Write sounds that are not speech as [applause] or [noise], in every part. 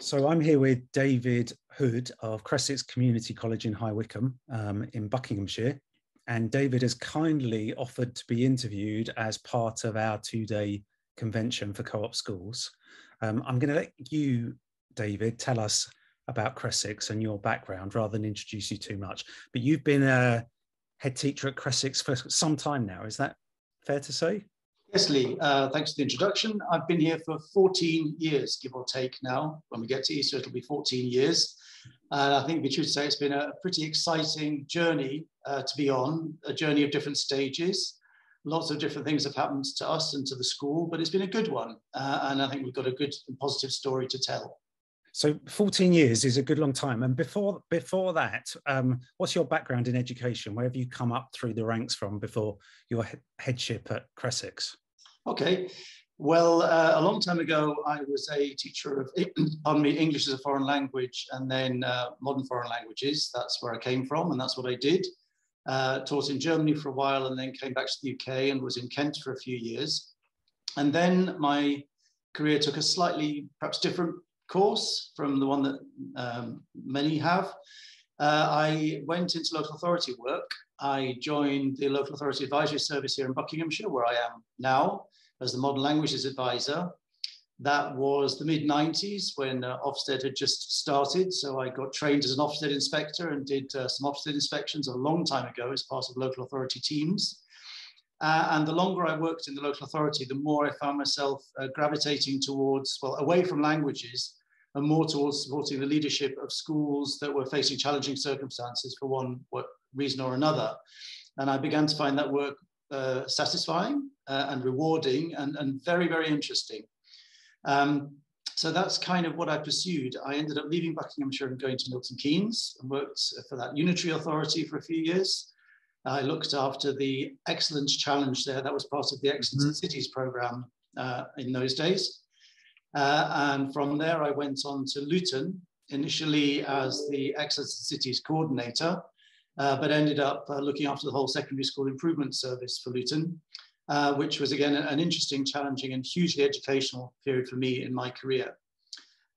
So I'm here with David Hood of Cressex Community College in High Wycombe um, in Buckinghamshire. And David has kindly offered to be interviewed as part of our two-day convention for co-op schools. Um, I'm going to let you, David, tell us about Cressex and your background rather than introduce you too much. But you've been a head teacher at Cressex for some time now. Is that fair to say? Yes, Lee, uh, thanks for the introduction. I've been here for 14 years, give or take now. When we get to Easter, it'll be 14 years. And I think we should say it's been a pretty exciting journey uh, to be on, a journey of different stages. Lots of different things have happened to us and to the school, but it's been a good one. Uh, and I think we've got a good and positive story to tell. So 14 years is a good long time. And before before that, um, what's your background in education? Where have you come up through the ranks from before your headship at Cressex? Okay. Well, uh, a long time ago, I was a teacher of, [clears throat] pardon me, English as a foreign language and then uh, modern foreign languages. That's where I came from and that's what I did. Uh, taught in Germany for a while and then came back to the UK and was in Kent for a few years. And then my career took a slightly, perhaps different course from the one that um, many have. Uh, I went into local authority work. I joined the local authority advisory service here in Buckinghamshire, where I am now as the modern languages advisor. That was the mid 90s when uh, Ofsted had just started. So I got trained as an Ofsted inspector and did uh, some Ofsted inspections a long time ago as part of local authority teams. Uh, and the longer I worked in the local authority, the more I found myself uh, gravitating towards, well, away from languages and more towards supporting the leadership of schools that were facing challenging circumstances for one reason or another. And I began to find that work uh, satisfying uh, and rewarding and, and very, very interesting. Um, so that's kind of what I pursued. I ended up leaving Buckinghamshire and going to Milton Keynes and worked for that unitary authority for a few years. I looked after the Excellence Challenge there. That was part of the Excellence mm -hmm. in Cities program uh, in those days. Uh, and from there, I went on to Luton, initially as the Excellence in Cities coordinator, uh, but ended up uh, looking after the whole secondary school improvement service for Luton, uh, which was again an interesting, challenging, and hugely educational period for me in my career.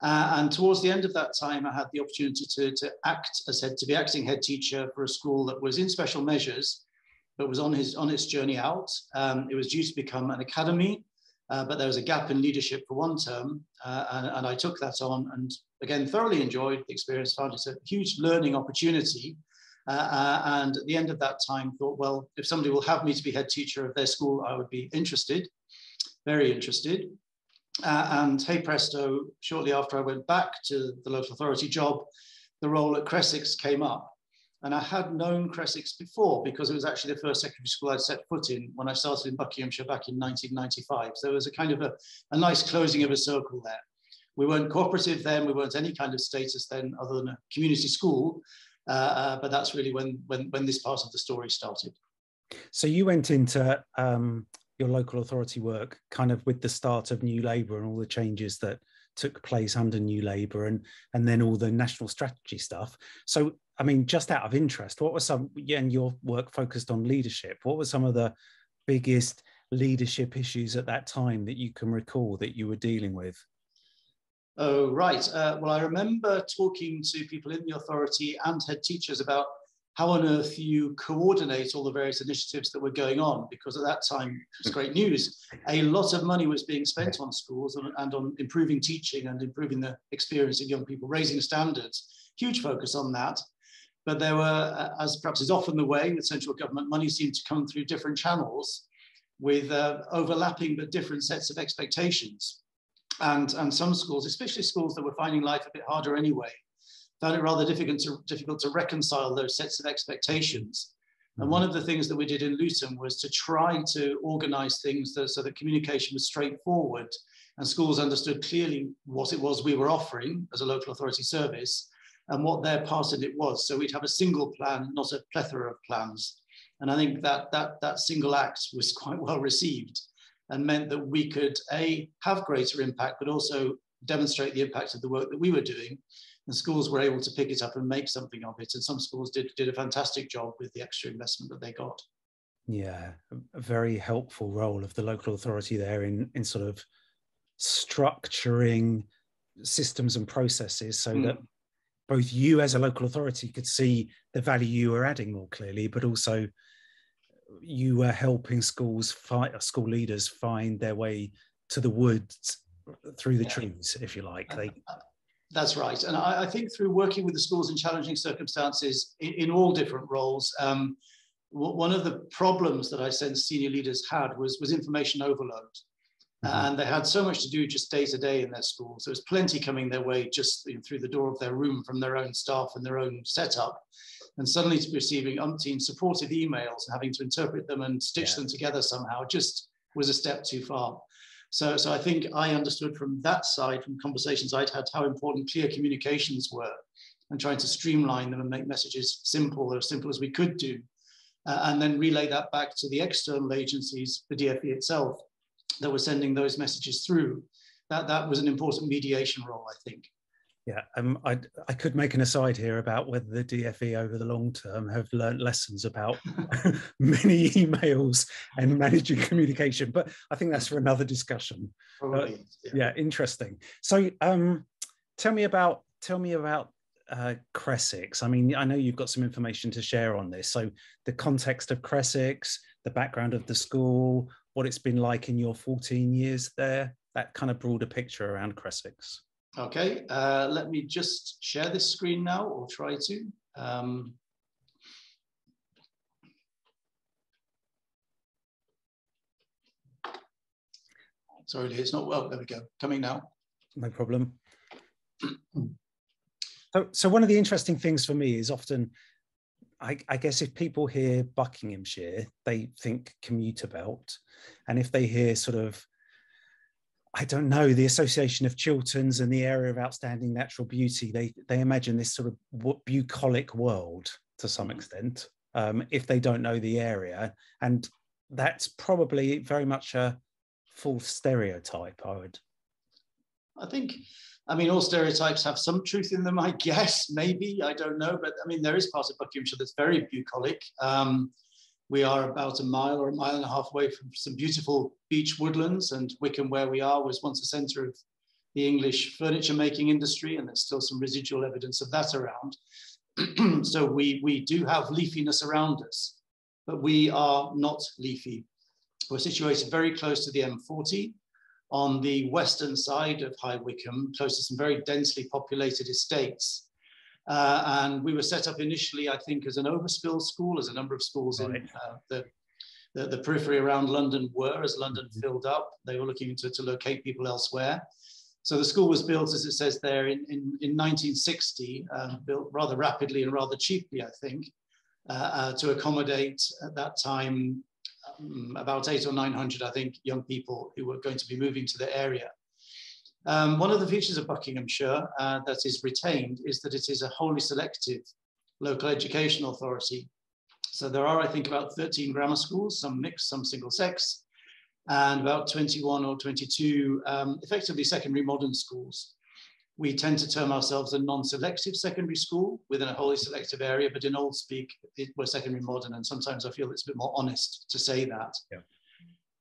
Uh, and towards the end of that time, I had the opportunity to, to act as head, to be acting head teacher for a school that was in special measures, but was on, his, on its journey out. Um, it was due to become an academy, uh, but there was a gap in leadership for one term, uh, and, and, I took that on and again thoroughly enjoyed the experience. Found it a huge learning opportunity, uh, uh, and at the end of that time, thought, well, if somebody will have me to be head teacher of their school, I would be interested, very interested. Uh, and hey presto, shortly after I went back to the local authority job, the role at Cressex came up. And I had known Cressex before because it was actually the first secondary school I'd set foot in when I started in Buckinghamshire back in 1995. So it was a kind of a, a nice closing of a circle there. We weren't cooperative then, we weren't any kind of status then other than a community school, uh, uh, but that's really when, when, when this part of the story started. So you went into um, your local authority work kind of with the start of New Labour and all the changes that took place under New Labour and and then all the national strategy stuff. So I mean, just out of interest, what were some yeah, and your work focused on leadership? What were some of the biggest leadership issues at that time that you can recall that you were dealing with? Oh, right. Uh, well, I remember talking to people in the authority and head teachers about how on earth you coordinate all the various initiatives that were going on? Because at that time it was great news a lot of money was being spent on schools and, and, on improving teaching and improving the experience of young people raising standards. Huge focus on that. But there were uh, as perhaps is often the way with central government money seemed to come through different channels with uh, overlapping but different sets of expectations. And and some schools especially schools that were finding life a bit harder anyway found it rather difficult to, difficult to reconcile those sets of expectations. And mm-hmm. one of the things that we did in Luton was to try to organize things that, so that communication was straightforward and schools understood clearly what it was we were offering as a local authority service and what their part in it was. So we'd have a single plan, not a plethora of plans. And I think that that, that single act was [laughs] quite well received and meant that we could, A, have greater impact, but also demonstrate the impact of the work that we were doing and schools were able to pick it up and make something of it. And some schools did, did a fantastic job with the extra investment that they got. Yeah, a very helpful role of the local authority there in, in sort of structuring systems and processes so mm. that both you as a local authority could see the value you were adding more clearly, but also you were helping schools fight school leaders find their way to the woods through the trees, if you like. They [laughs] that's right. And I, I, think through working with the schools in challenging circumstances in, in all different roles, um, one of the problems that I sensed senior leaders had was, was information overload. Mm-hmm. And they had so much to do just day to day in their schools. There was plenty coming their way just you know, through the door of their room from their own staff and their own setup. And suddenly to be receiving umpteen supportive emails and having to interpret them and stitch yeah. them together somehow just was a step too far. So, so I think I understood from that side, from conversations I'd had, how important clear communications were and trying to streamline them and make messages simple, or as simple as we could do. Uh, and then relay that back to the external agencies, the DFE itself, that were sending those messages through. That, that was an important mediation role, I think. Yeah, um, I, I could make an aside here about whether the DFE over the long term have learned lessons about [laughs] [laughs] many emails and managing communication, but I think that's for another discussion. Probably, yeah. yeah. interesting. So, um, tell me about tell me about uh, Cressex. I mean, I know you've got some information to share on this. So, the context of Cressex, the background of the school, what it's been like in your 14 years there, that kind of broader picture around Cressex. Okay, uh, let me just share this screen now, or try to. Um, sorry, it's not well. There we go. Coming now. No problem. [clears throat] so, so one of the interesting things for me is often, I, I guess, if people hear Buckinghamshire, they think commuter belt, and if they hear sort of I don't know, the association of Chilterns and the area of outstanding natural beauty, they, they imagine this sort of bucolic world to some mm-hmm. extent, um, if they don't know the area. And that's probably very much a false stereotype, I would. I think, I mean, all stereotypes have some truth in them, I [laughs] guess, maybe, I don't know. But I mean, there is part of Buckinghamshire that's very bucolic. Um, we are about a mile or a mile and a half away from some beautiful beech woodlands, and Wycombe, where we are, was once a centre of the English furniture making industry, and there's still some residual evidence of that around. [clears throat] so we, we do have leafiness around us, but we are not leafy. We're situated very close to the M40 on the western side of High Wycombe, close to some very densely populated estates. Uh, and we were set up initially, I think, as an overspill school, as a number of schools right. in uh, the, the, the, periphery around London were. As London mm-hmm. filled up, they were looking to, to locate people elsewhere. So the school was built, as it says there, in, in, in 1960, um, built rather rapidly and rather cheaply, I think, uh, uh to accommodate at that time um, about eight or 900, I think, young people who were going to be moving to the area. Um, one of the features of Buckinghamshire uh, that is retained is that it is a wholly selective local education authority. So there are, I think, about 13 grammar schools, some mixed, some single sex, and about 21 or 22 um, effectively secondary modern schools. We tend to term ourselves a non-selective secondary school within a wholly selective area, but in old speak, it, we're secondary modern, and sometimes I feel it's a bit more honest to say that. Yeah.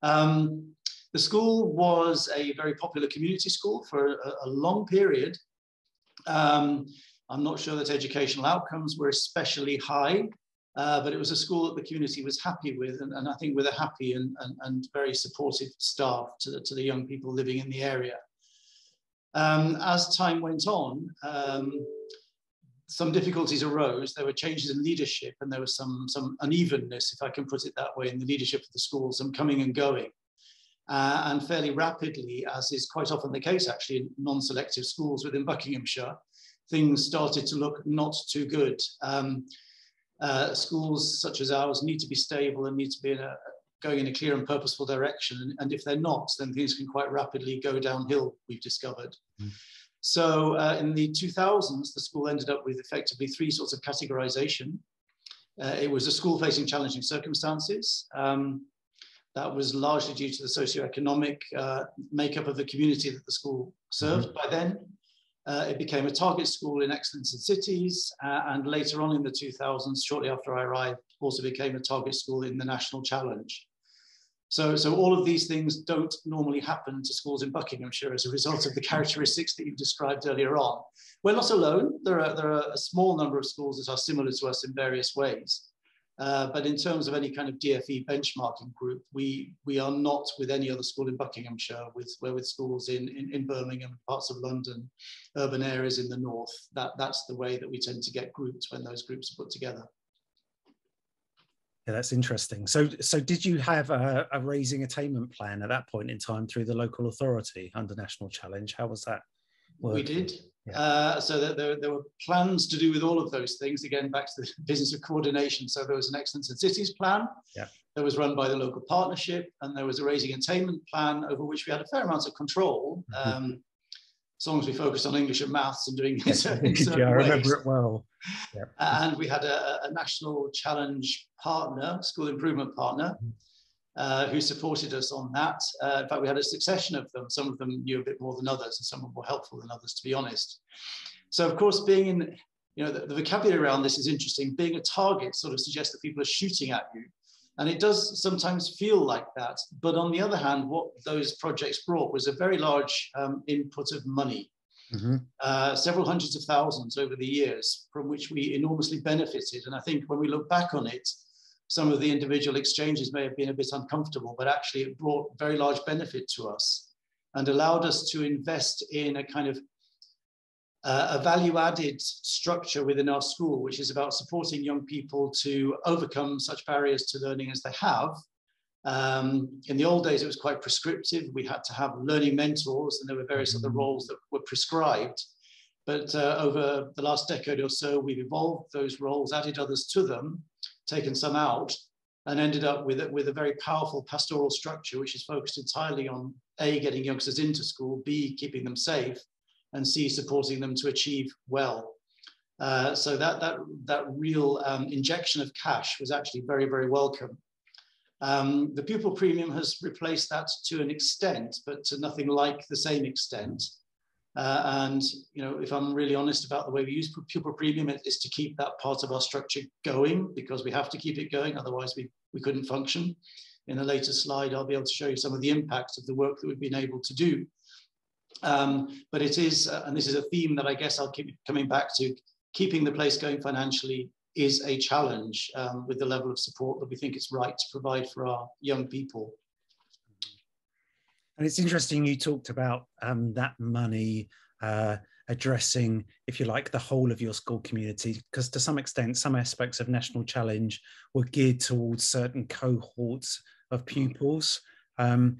Um, the school was a very popular community school for a, a long period. Um, I'm not sure that educational outcomes were especially high, uh, but it was a school that the community was happy with, and, and I think with a happy and, and, and, very supportive staff to the, to the young people living in the area. Um, as time went on, um, some difficulties arose. There were changes in leadership, and there was some, some unevenness, if I can put it that way, in the leadership of the school, some coming and going. Uh, and fairly rapidly, as is quite often the case actually in non-selective schools within Buckinghamshire, things started to look not too good. Um, uh, schools such as ours need to be stable and need to be in a, going in a clear and purposeful direction. And, and, if they're not, then things can quite rapidly go downhill, we've discovered. Mm. So uh, in the 2000s, the school ended up with effectively three sorts of categorization. Uh, it was a school facing challenging circumstances. Um, that was largely due to the socioeconomic uh, makeup of the community that the school served. Mm -hmm. By then, uh, it became a target school in excellence in cities, uh, and later on in the 2000s, shortly after I arrived, also became a target school in the national challenge. So, so all of these things don't normally happen to schools in Buckinghamshire as a result of the characteristics that you've described earlier on. We're not alone. There are, there are a small number of schools that are similar to us in various ways. Uh, but in terms of any kind of DFE benchmarking group, we, we are not with any other school in Buckinghamshire, with, we're with schools in, in, in Birmingham, parts of London, urban areas in the north. That, that's the way that we tend to get grouped when those groups are put together. Yeah, that's interesting. So, so did you have a, a raising attainment plan at that point in time through the local authority under National Challenge? How was that? Working? We did. Yeah. Uh, so that there, there were plans to do with all of those things. Again, back to the [laughs] business of coordination. So there was an Excellence in Cities plan yeah. that was run by the local partnership, and there was a raising attainment plan over which we had a fair amount of control. Mm-hmm. Um, as long as we focused on English and maths and doing [laughs] certain [laughs] yeah, I remember it well. Yeah. And we had a, a, national challenge partner, school improvement partner, mm-hmm. Uh, who supported us on that. Uh, in fact, we had a succession of them. Some of them knew a bit more than others, and some were more helpful than others, to be honest. So, of course, being in, you know, the, the vocabulary around this is interesting. Being a target sort of suggests that people are shooting at you. And it does sometimes feel like that. But on the other hand, what those projects brought was a very large um, input of money. Mm-hmm. Uh, several hundreds of thousands over the years, from which we enormously benefited. And I think when we look back on it, some of the individual exchanges may have been a bit uncomfortable, but actually it brought very large benefit to us and allowed us to invest in a kind of uh, a value added structure within our school, which is about supporting young people to overcome such barriers to learning as they have. Um, in the old days, it was quite prescriptive. We had to have learning mentors, and there were various other mm-hmm. roles that were prescribed. But uh, over the last decade or so, we've evolved those roles, added others to them, taken some out, and ended up with, with a very powerful pastoral structure, which is focused entirely on A, getting youngsters into school, B, keeping them safe, and C, supporting them to achieve well. Uh, so that, that, that real um, injection of cash was actually very, very welcome. Um, the pupil premium has replaced that to an extent, but to nothing like the same extent. Uh, and you know, if I'm really honest about the way we use pupil premium, it is to keep that part of our structure going because we have to keep it going, otherwise we, we couldn't function. In a later slide, I'll be able to show you some of the impacts of the work that we've been able to do. Um, but it is, uh, and this is a theme that I guess I'll keep coming back to, keeping the place going financially is a challenge um, with the level of support that we think it's right to provide for our young people. And it's interesting you talked about um, that money uh, addressing, if you like, the whole of your school community, because to some extent, some aspects of National Challenge were geared towards certain cohorts of pupils. Um,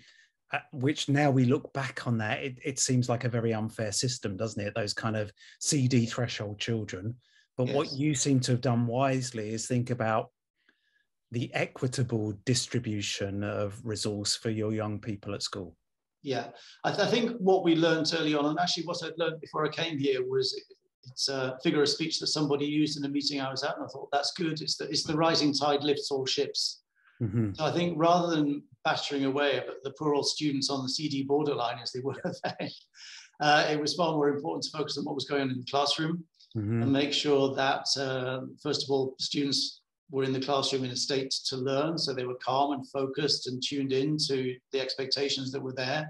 uh, which now we look back on that, it, it, seems like a very unfair system, doesn't it? Those kind of CD threshold children. But yes. what you seem to have done wisely is think about the equitable distribution of resource for your young people at school. Yeah, I, th- I, think what we learned early on, and actually what I'd learned before I came here, was it's a figure of speech that somebody used in a meeting I was at, and I thought that's good. It's the, it's the rising tide lifts all ships. Mm-hmm. So I think rather than battering away at the poor old students on the CD borderline as they were [laughs] then, uh, it was far more important to focus on what was going on in the classroom mm-hmm. and make sure that, uh, first of all, students were in the classroom in a state to learn. So they were calm and focused and tuned in to the expectations that were there.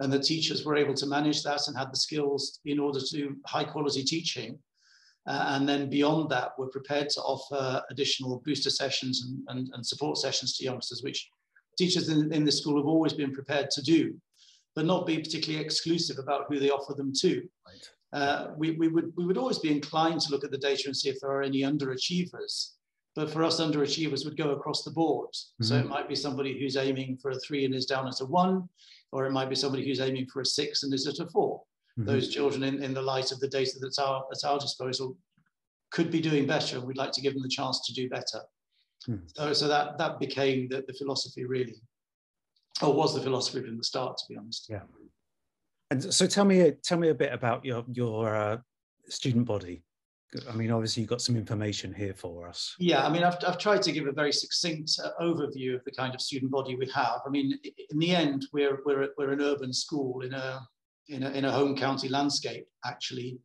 And the teachers were able to manage that and had the skills in order to do high quality teaching. Uh, and then beyond that, we're prepared to offer additional booster sessions and, and, and support sessions to youngsters, which teachers in, in the school have always been prepared to do, but not be particularly exclusive about who they offer them to. Right. Uh, we, we, would, we would always be inclined to look at the data and see if there are any underachievers. But for us, underachievers would go across the board. Mm-hmm. So it might be somebody who's aiming for a three and is down at a one, or it might be somebody who's aiming for a six and is at a 4 mm-hmm. Those children, in, in the light of the data that's our, at our disposal, could be doing better, and we'd like to give them the chance to do better. Mm-hmm. So, so that, that became the, the philosophy, really, or was the philosophy from the start, to be honest. Yeah. And so tell me, tell me a bit about your, your uh, student body. I mean, obviously, you've got some information here for us. Yeah, I mean, I've, I've tried to give a very succinct uh, overview of the kind of student body we have. I mean, in the end, we're, we're, we're an urban school in a, in a, in a home county landscape, actually.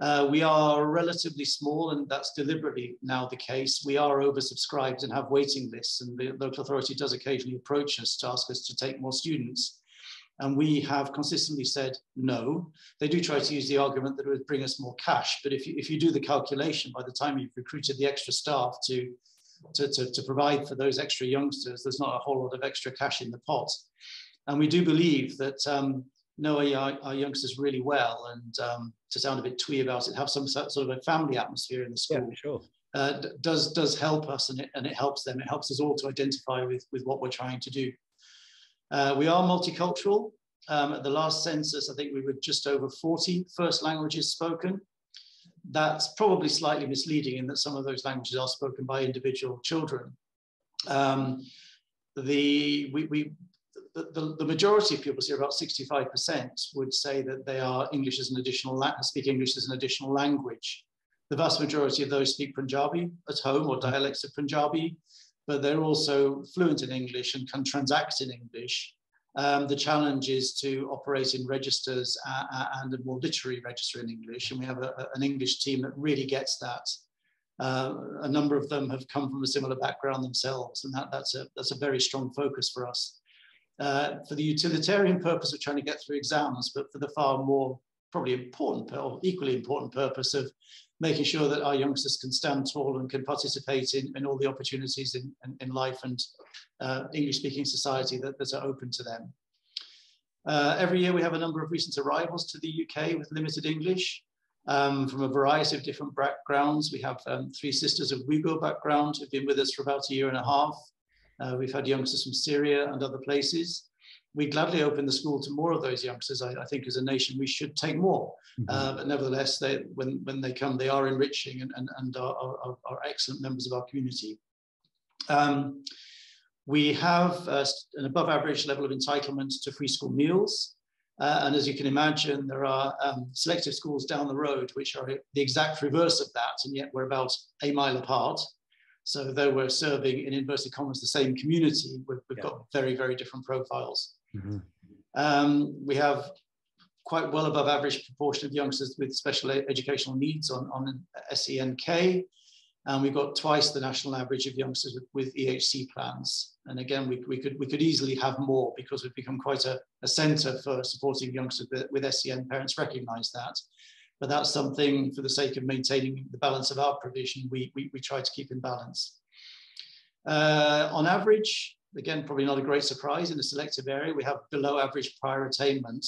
Uh, we are relatively small, and that's deliberately now the case. We are oversubscribed and have waiting lists, and the local authority does occasionally approach us to ask us to take more students. And we have consistently said no. They do try to use the argument that it would bring us more cash, but if you, if you do the calculation, by the time you've recruited the extra staff to, to, to, to provide for those extra youngsters, there's not a whole lot of extra cash in the pot. And we do believe that um, know our, our, youngsters really well and um, to sound a bit twee about it, have some sort of a family atmosphere in the school. Yeah, sure. Uh, does does help us and it, and it helps them. It helps us all to identify with, with what we're trying to do. Uh, we are multicultural. Um, at the last census, I think we were just over 40 first languages spoken. That's probably slightly misleading in that some of those languages are spoken by individual children. Um, the, we, we, the, the, the, majority of pupils here, about 65%, would say that they are English as an additional, speak English as an additional language. The vast majority of those speak Punjabi at home or dialects of Punjabi, but they're also fluent in English and can transact in English. Um, the challenge is to operate in registers uh, uh, and a more literary register in English, and we have a, an English team that really gets that. Uh, a number of them have come from a similar background themselves, and that, that's, a, that's a very strong focus for us. Uh, for the utilitarian purpose of trying to get through exams, but for the far more probably important or equally important purpose of making sure that our youngsters can stand tall and can participate in, in all the opportunities in, in, in life and uh, English speaking society that, that are open to them. Uh, every year we have a number of recent arrivals to the UK with limited English um, from a variety of different backgrounds. We have um, three sisters of Uyghur background who've been with us for about a year and a half. Uh, we've had youngsters from Syria and other places we gladly open the school to more of those youngsters. I, I think as a nation, we should take more. Mm-hmm. Uh, but nevertheless, they, when, when they come, they are enriching and, and, and are, are, are excellent members of our community. Um, we have uh, an above average level of entitlement to free school meals. Uh, and as you can imagine, there are um, selective schools down the road which are the exact reverse of that, and yet we're about a mile apart. So though we're serving in inverted commas the same community, we've, we've yeah. got very, very different profiles. Mm-hmm. Um, we have quite well above average proportion of youngsters with special educational needs on, on SENK. And we've got twice the national average of youngsters with, with EHC plans. And again, we, we, could, we could easily have more because we've become quite a, a center for supporting youngsters with, with SEN. Parents recognize that. But that's something for the sake of maintaining the balance of our provision, we, we, we try to keep in balance. Uh, on average, again, probably not a great surprise in a selective area, we have below average prior attainment.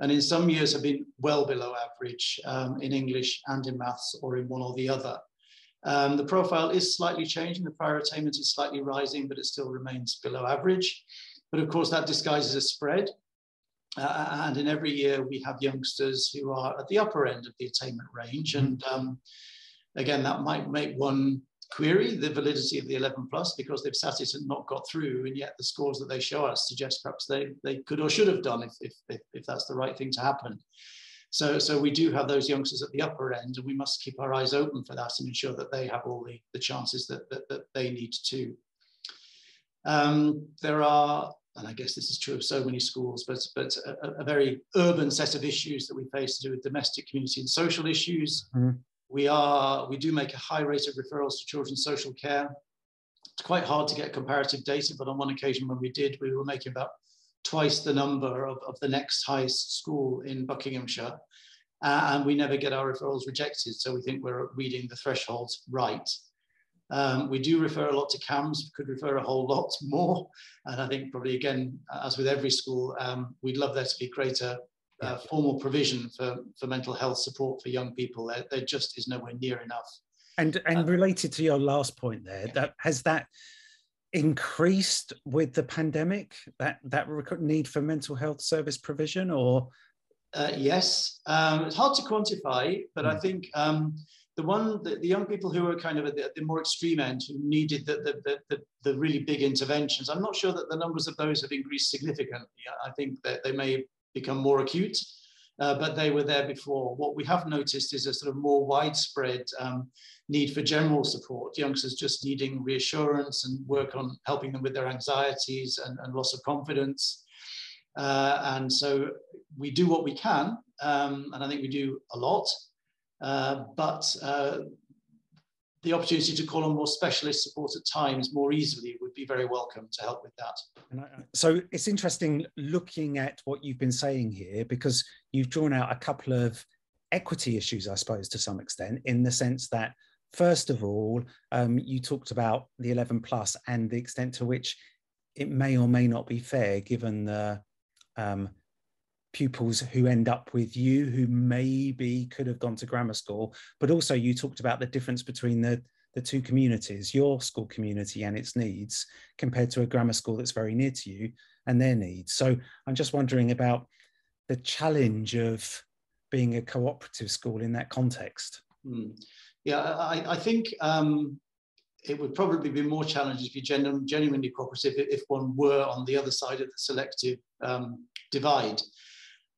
And in some years have been well below average um, in English and in maths or in one or the other. Um, the profile is slightly changing, the prior attainment is slightly rising, but it still remains below average. But of course that disguises a spread. Uh, and in every year we have youngsters who are at the upper end of the attainment range. And um, again, that might make one query the validity of the 11 plus because they've sat it and not got through and yet the scores that they show us suggest perhaps they, they could or should have done if, if, if, if that's the right thing to happen. So, so we do have those youngsters at the upper end and we must keep our eyes open for that and ensure that they have all the, the chances that, that, that they need to. Um, there are, and I guess this is true of so many schools, but, but a, a very urban set of issues that we face to do with domestic community and social issues. Mm -hmm. We are, we do make a high rate of referrals to children's social care. It's quite hard to get comparative data, but on one occasion when we did, we were making about twice the number of, of the next highest school in Buckinghamshire. Uh, and we never get our referrals rejected. So we think we're reading the thresholds right. Um, we do refer a lot to CAMHS, We could refer a whole lot [laughs] more. And I think probably again, as with every school, um, we'd love there to be greater uh, formal provision for, for mental health support for young people. There, there just is nowhere near enough. And and um, related to your last point there, yeah. that has that increased with the pandemic that that need for mental health service provision or uh, yes um, it's hard to quantify but mm. i hmm. think um, the one the, the, young people who are kind of at the, at the more extreme end who needed the, the, the, the, really big interventions i'm not sure that the numbers of those have increased significantly i think that they may become more acute, uh, but they were there before. What we have noticed is a sort of more widespread um, need for general support, youngsters just needing reassurance and work on helping them with their anxieties and, and loss of confidence. Uh, and so we do what we can, um, and I think we do a lot. Uh, but uh, the opportunity to call on more specialist support at times more easily would be very welcome to help with that. so it's interesting looking at what you've been saying here because you've drawn out a couple of equity issues, I suppose, to some extent, in the sense that, first of all, um, you talked about the 11 plus and the extent to which it may or may not be fair given the um, pupils who end up with you who maybe could have gone to grammar school but also you talked about the difference between the the two communities your school community and its needs compared to a grammar school that's very near to you and their needs. So i'm just wondering about the challenge of being a cooperative school in that context. Mm. yeah i, I think um, it would probably be more challenging if you genu- genuinely cooperative if one were on the other side of the selective um, divide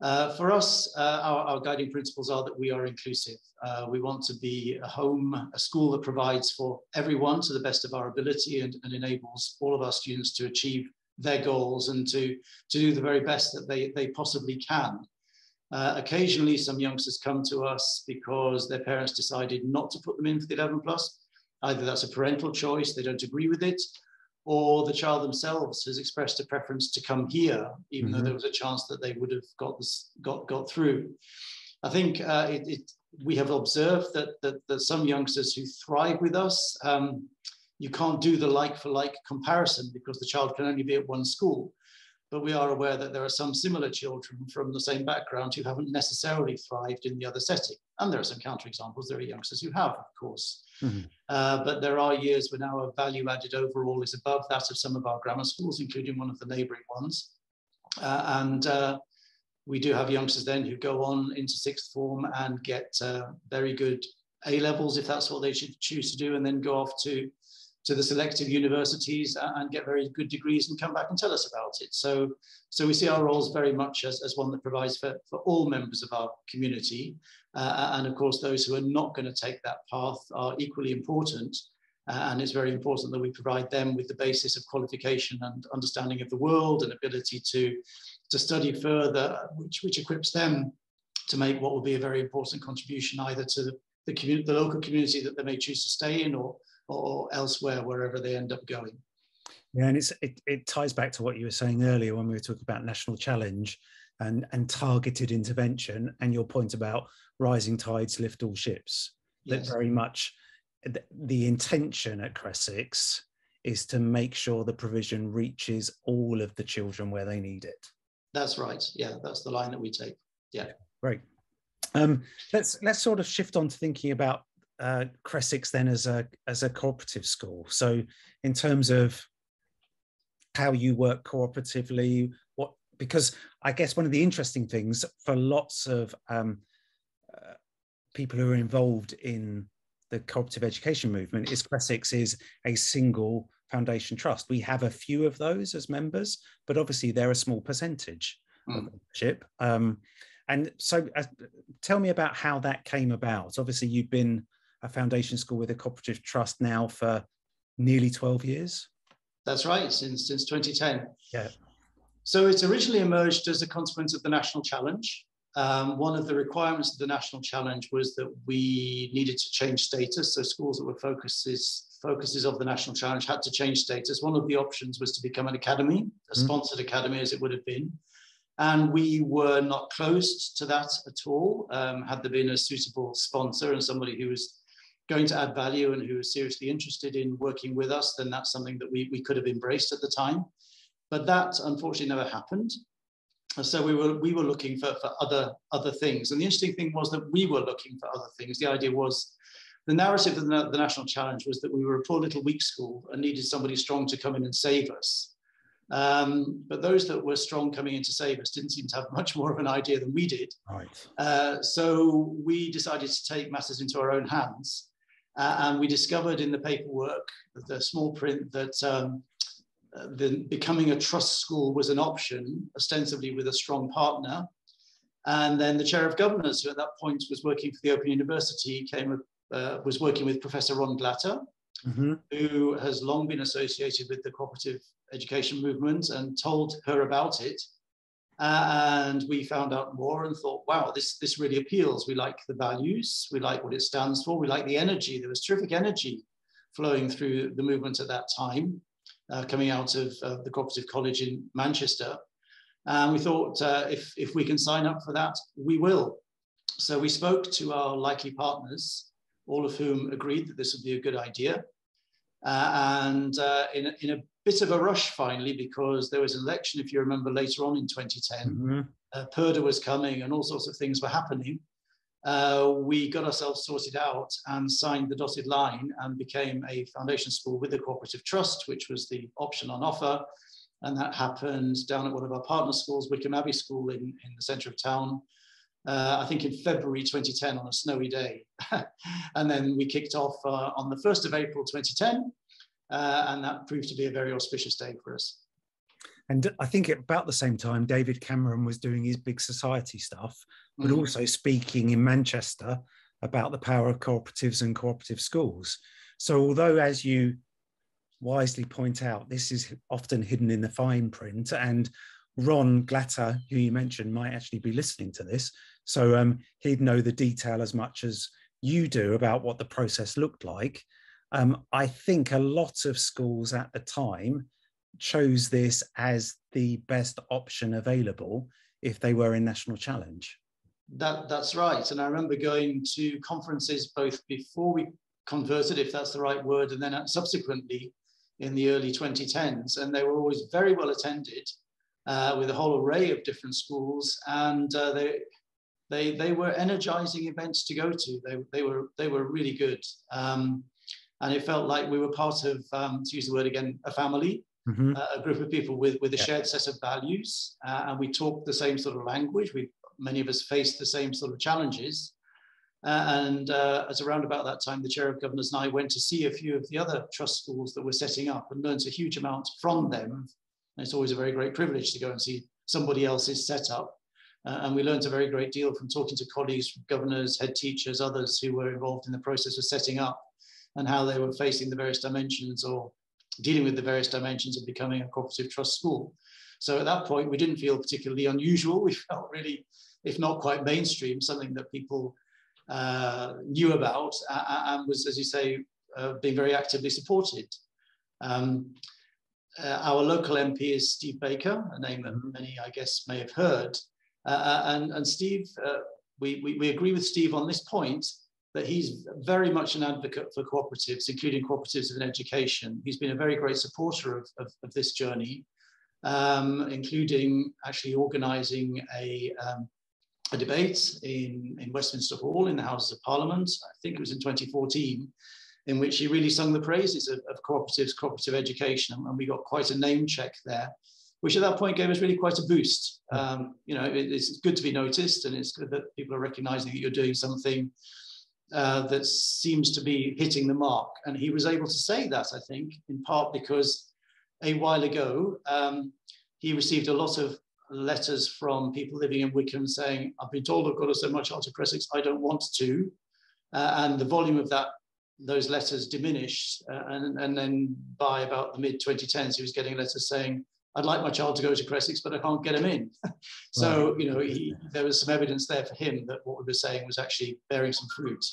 uh, for us, uh, our, our, guiding principles are that we are inclusive. Uh, we want to be a home, a school that provides for everyone to the best of our ability and, and enables all of our students to achieve their goals and to, to do the very best that they, they possibly can. Uh, occasionally, some youngsters come to us because their parents decided not to put them in for the 11 plus. Either that's a parental choice, they don't agree with it, or the child themselves has expressed a preference to come here, even mm-hmm. though there was a chance that they would have got this, got got through. I think uh, it, it, we have observed that, that, that some youngsters who thrive with us, um, you can't do the like for like comparison because the child can only be at one school. But we are aware that there are some similar children from the same background who haven't necessarily thrived in the other setting. And there are some counterexamples. There are youngsters who have, of course. Mm-hmm. Uh, but there are years when our value added overall is above that of some of our grammar schools, including one of the neighbouring ones. Uh, and uh, we do have youngsters then who go on into sixth form and get uh, very good A levels, if that's what they should choose to do, and then go off to to the selective universities and get very good degrees and come back and tell us about it. So, so we see our roles very much as, as one that provides for, for all members of our community. Uh, and of course, those who are not going to take that path are equally important. Uh, and it's very important that we provide them with the basis of qualification and understanding of the world and ability to, to study further, which, which equips them to make what will be a very important contribution either to the, the, the local community that they may choose to stay in or or elsewhere, wherever they end up going. Yeah, and it's it, it ties back to what you were saying earlier when we were talking about national challenge and and targeted intervention, and your point about rising tides lift all ships. Yes. That very much the, the intention at Cressex is to make sure the provision reaches all of the children where they need it. That's right. Yeah, that's the line that we take. Yeah. Great. Um, let's let's sort of shift on to thinking about uh, Cressex then as a as a cooperative school. So in terms of how you work cooperatively, what because I guess one of the interesting things for lots of um, uh, people who are involved in the cooperative education movement is Cressex is a single foundation trust. We have a few of those as members, but obviously they're a small percentage mm. of membership. Um, and so, uh, tell me about how that came about. Obviously, you've been a foundation school with a cooperative trust now for nearly 12 years. That's right, since, since 2010. Yeah. So it's originally emerged as a consequence of the National Challenge. Um, one of the requirements of the National Challenge was that we needed to change status. So schools that were focuses focuses of the National Challenge had to change status. One of the options was to become an academy, a mm. sponsored academy as it would have been. And we were not closed to that at all. Um, had there been a suitable sponsor and somebody who was going to add value and who is seriously interested in working with us, then that's something that we, we could have embraced at the time. But that unfortunately never happened. So we were we were looking for, for other other things. And the interesting thing was that we were looking for other things. The idea was the narrative of the, the national challenge was that we were a poor little weak school and needed somebody strong to come in and save us. Um, but those that were strong coming in to save us didn't seem to have much more of an idea than we did. Right. Uh, so we decided to take matters into our own hands uh, and we discovered in the paperwork, the small print, that um, uh, the, becoming a trust school was an option, ostensibly with a strong partner. And then the chair of governors, who at that point was working for the Open University, came with, uh, was working with Professor Ron Glatter, mm-hmm. who has long been associated with the cooperative education movement and told her about it. Uh, and we found out more and thought, wow, this, this really appeals. We like the values, we like what it stands for, we like the energy. There was terrific energy flowing through the movement at that time, uh, coming out of uh, the Cooperative College in Manchester. And we thought, uh, if, if we can sign up for that, we will. So we spoke to our likely partners, all of whom agreed that this would be a good idea. Uh, and uh, in, in a bit of a rush finally because there was an election, if you remember, later on in 2010. Mm-hmm. Uh, Purdah was coming and all sorts of things were happening. Uh, we got ourselves sorted out and signed the dotted line and became a foundation school with a cooperative trust, which was the option on offer. And that happened down at one of our partner schools, Wycombe Abbey School in, in the centre of town. Uh, I think in February 2010 on a snowy day. [laughs] and then we kicked off uh, on the 1st of April 2010 uh, and that proved to be a very auspicious day for us. And I think at about the same time, David Cameron was doing his big society stuff, but mm. also speaking in Manchester about the power of cooperatives and cooperative schools. So, although, as you wisely point out, this is often hidden in the fine print, and Ron Glatter, who you mentioned, might actually be listening to this. So, um, he'd know the detail as much as you do about what the process looked like. Um, I think a lot of schools at the time chose this as the best option available if they were in national challenge. That, that's right. And I remember going to conferences both before we converted, if that's the right word, and then subsequently in the early 2010s. And they were always very well attended uh, with a whole array of different schools. And uh, they, they, they were energizing events to go to. They, they, were, they were really good. Um, and it felt like we were part of, um, to use the word again, a family, mm-hmm. uh, a group of people with, with a yeah. shared set of values, uh, and we talked the same sort of language. We many of us faced the same sort of challenges. Uh, and uh, at around about that time, the chair of governors and I went to see a few of the other trust schools that were setting up and learned a huge amount from them. And it's always a very great privilege to go and see somebody else's setup. Uh, and we learned a very great deal from talking to colleagues, governors, head teachers, others who were involved in the process of setting up and how they were facing the various dimensions or dealing with the various dimensions of becoming a cooperative trust school. So at that point, we didn't feel particularly unusual. [laughs] We felt really, if not quite mainstream, something that people uh, knew about uh, and was, as you say, uh, being very actively supported. Um, uh, our local MP is Steve Baker, a name that mm-hmm. many, I guess, may have heard. Uh, uh, and, and Steve, we, we, we agree with Steve on this point that he's very much an advocate for cooperatives, including cooperatives in education. He's been a very great supporter of, of, of this journey, um, including actually organising a, um, a debate in, in Westminster Hall in the Houses of Parliament, I think it was in 2014, in which he really sung the praises of, of cooperatives, cooperative education, and we got quite a name check there which at that point gave us really quite a boost. Um, you know, it, it's good to be noticed, and it's good that people are recognizing that you're doing something uh, that seems to be hitting the mark. And he was able to say that, I think, in part because a while ago, um, he received a lot of letters from people living in Wycombe saying, I've been told I've got to so much Art of I don't want to. Uh, and the volume of that, those letters diminished. Uh, and, and then by about the mid 2010s, he was getting letters saying, I'd like my child to go to Cressex, but I can't get him in. [laughs] so, you know, he, there was some evidence there for him that what we were saying was actually bearing some fruit.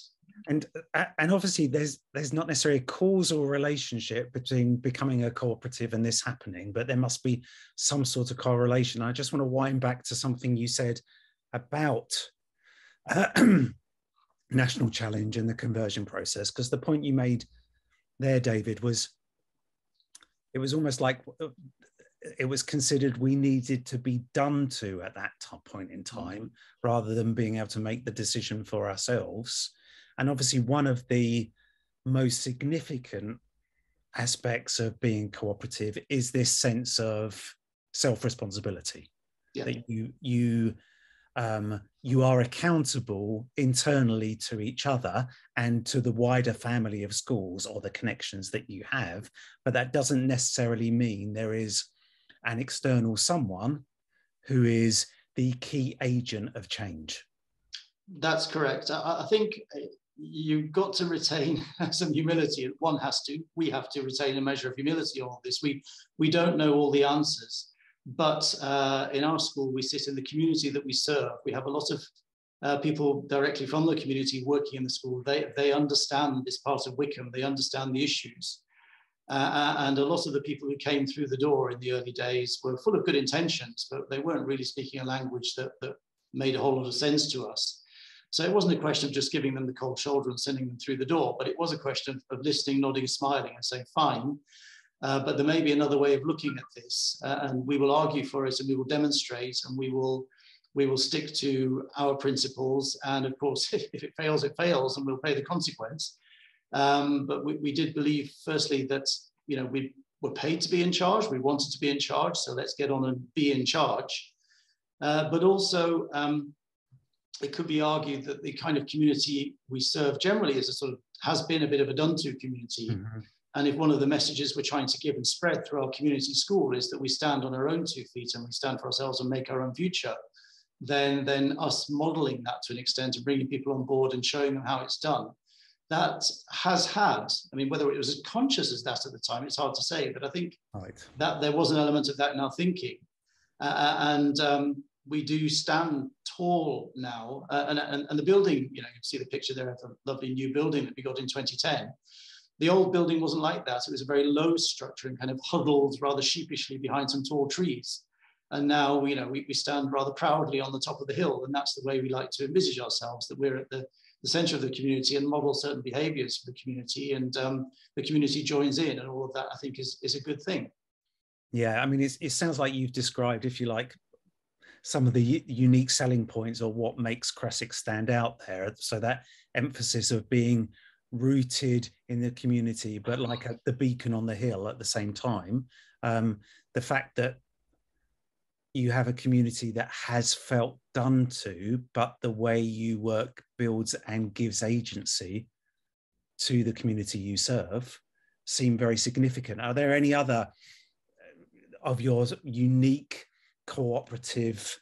And uh, and obviously, there's there's not necessarily a causal relationship between becoming a cooperative and this happening, but there must be some sort of correlation. I just want to wind back to something you said about uh, [clears throat] national challenge and the conversion process, because the point you made there, David, was it was almost like uh, it was considered we needed to be done to at that point in mm-hmm. time rather than being able to make the decision for ourselves and obviously one of the most significant aspects of being cooperative is this sense of self-responsibility yeah. that you you um, you are accountable internally to each other and to the wider family of schools or the connections that you have but that doesn't necessarily mean there is an external someone who is the key agent of change. That's correct. I, I think you've got to retain [laughs] some humility. One has to. We have to retain a measure of humility on this. We we don't know all the answers, But uh, in our school, we sit in the community that we serve. We have a lot of uh, people directly from the community working in the school. They, they understand this part of Wycombe. they understand the issues. Uh, uh, and a lot of the people who came through the door in the early days were full of good intentions, but they weren't really speaking a language that, that made a whole lot of sense to us. So it wasn't a question of just giving them the cold shoulder and sending them through the door, but it was a question of, of listening, nodding, smiling, and saying, fine, uh, but there may be another way of looking at this, uh, and we will argue for it, and we will demonstrate, and we will we will stick to our principles. And of course, if, [laughs] if it fails, it fails, and we'll pay the consequence. Um, but we, we did believe, firstly, that you know we were paid to be in charge. We wanted to be in charge, so let's get on and be in charge. Uh, but also, um, it could be argued that the kind of community we serve generally is a sort of has been a bit of a done-to community. Mm-hmm. And if one of the messages we're trying to give and spread through our community school is that we stand on our own two feet and we stand for ourselves and make our own future, then, then us modeling that to an extent and bringing people on board and showing them how it's done, that has had, I mean, whether it was as conscious as that at the time, it's hard to say, but I think right. that there was an element of that in our thinking. Uh, uh and um, we do stand tall now. Uh, and, and, and, the building, you know, you can see the picture there of the lovely new building that we got in 2010. The old building wasn't like that. It was a very low structure and kind of huddled rather sheepishly behind some tall trees. And now, you know, we, we stand rather proudly on the top of the hill. And that's the way we like to envisage ourselves, that we're at the, the center of the community and model certain behaviors for the community. And um, the community joins in and all of that, I think, is, is a good thing. Yeah, I mean, it sounds like you've described, if you like, some of the unique selling points or what makes Cressex stand out there. So that emphasis of being rooted in the community, but like a, the beacon on the hill at the same time. Um, the fact that you have a community that has felt done to, but the way you work builds and gives agency to the community you serve seem very significant. Are there any other uh, of your unique cooperative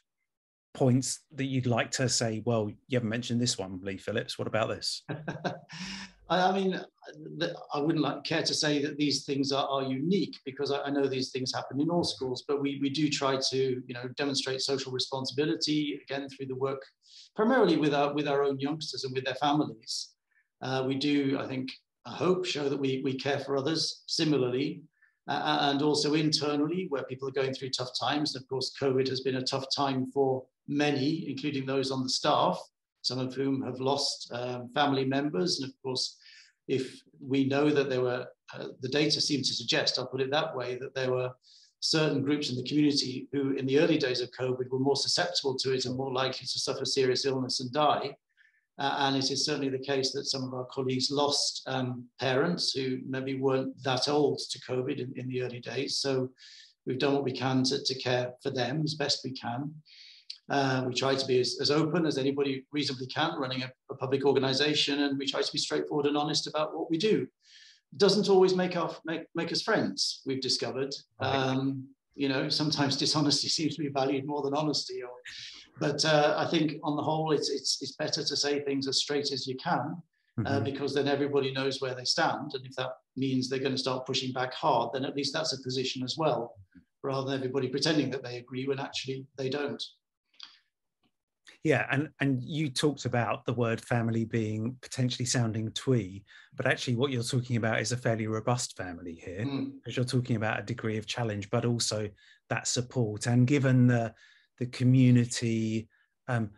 points that you'd like to say? Well, you haven't mentioned this one, Lee Phillips. What about this? [laughs] I mean, I wouldn't like care to say that these things are, are unique because I, I, know these things happen in all schools, but we, we do try to, you know, demonstrate social responsibility again through the work, primarily with our, with our own youngsters and with their families. Uh, we do, I think, I hope, show that we, we care for others similarly, uh, and also internally where people are going through tough times. And of course, COVID has been a tough time for many, including those on the staff some of whom have lost um, family members. And of course, if we know that there were, uh, the data seems to suggest, I'll put it that way, that there were certain groups in the community who in the early days of COVID were more susceptible to it and more likely to suffer serious illness and die. Uh, and it is certainly the case that some of our colleagues lost um, parents who maybe weren't that old to COVID in, in, the early days. So we've done what we can to, to care for them as best we can. Uh, we try to be as, as, open as anybody reasonably can running a, a, public organization, and we try to be straightforward and honest about what we do. It doesn't always make, our, make, make us friends, we've discovered. Um, you know, sometimes [laughs] dishonesty seems to be valued more than honesty. Or, but uh, I think on the whole, it's, it's, it's better to say things as straight as you can. Uh, mm-hmm. because then everybody knows where they stand. And if that means they're going to start pushing back hard, then at least that's a position as well, rather than everybody pretending that they agree when actually they don't. Yeah, and and you talked about the word family being potentially sounding twee, but actually what you're talking about is a fairly robust family here, mm. because you're talking about a degree of challenge, but also that support. And given the the community um,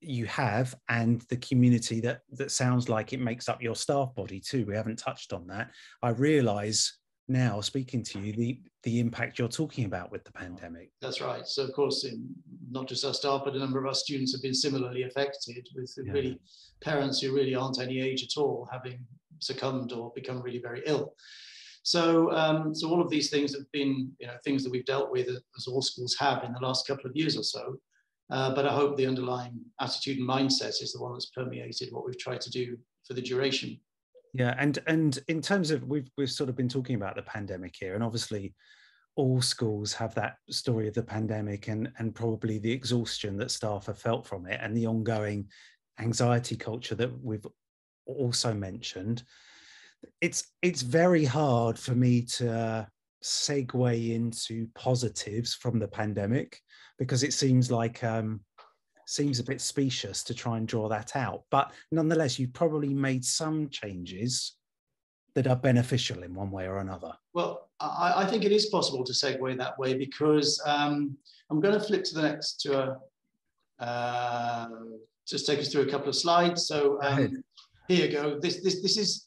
you have and the community that that sounds like it makes up your staff body too, we haven't touched on that. I realise now speaking to you the the impact you're talking about with the pandemic. That's right. So of course in, not just our staff but a number of our students have been similarly affected with yeah. really parents who really aren't any age at all having succumbed or become really very ill. So um, so all of these things have been you know things that we've dealt with as all schools have in the last couple of years or so. Uh, but i hope the underlying attitude and mindset is the one that's permeated what we've tried to do for the duration yeah, and and in terms of we've we've sort of been talking about the pandemic here, and obviously all schools have that story of the pandemic and and probably the exhaustion that staff have felt from it and the ongoing anxiety culture that we've also mentioned. It's it's very hard for me to segue into positives from the pandemic because it seems like um, seems a bit specious to try and draw that out. But nonetheless, you've probably made some changes that are beneficial in one way or another. Well, I, I think it is possible to segue that way because um, I'm going to flip to the next to a uh, just take us through a couple of slides. So um, here you go. This this this is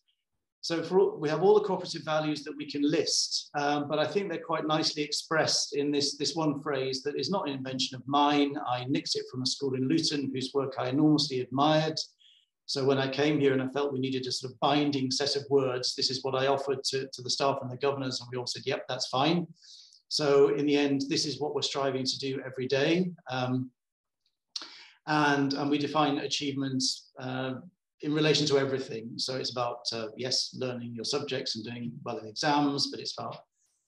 so for we have all the cooperative values that we can list, um, but I think they're quite nicely expressed in this, this one phrase that is not an invention of mine. I nicked it from a school in Luton whose work I enormously admired. So when I came here and I felt we needed a sort of binding set of words, this is what I offered to, to the staff and the governors, and we all said, yep, that's fine. So in the end, this is what we're striving to do every day. Um, and, and we define achievements uh, in relation to everything. So it's about, uh, yes, learning your subjects and doing well in exams, but it's about